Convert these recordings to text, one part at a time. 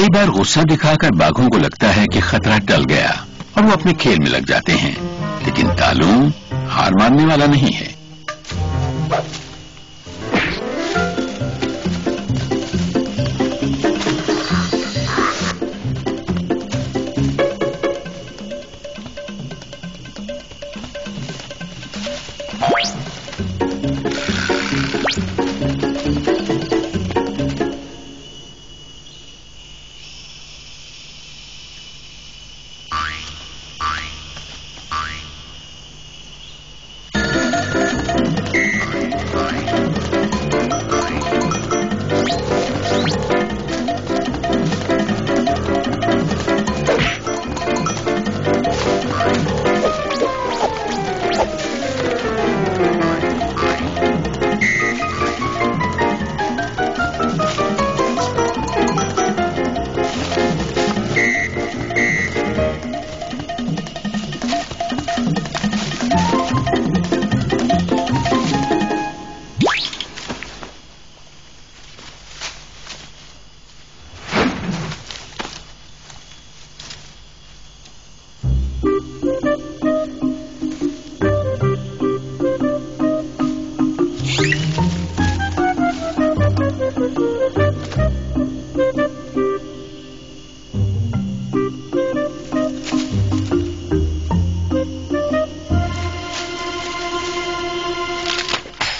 कई बार गुस्सा दिखाकर बाघों को लगता है कि खतरा टल गया और वो अपने खेल में लग जाते हैं, लेकिन तालू हार मानने वाला नहीं है।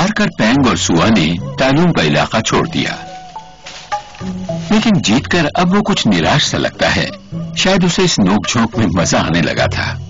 हारकर पैंग और सुआ ने तालूम का इलाका छोड़ दिया। लेकिन जीतकर अब वो कुछ निराश सा लगता है। शायद उसे इस नोकझोंक में मज़ा आने लगा था।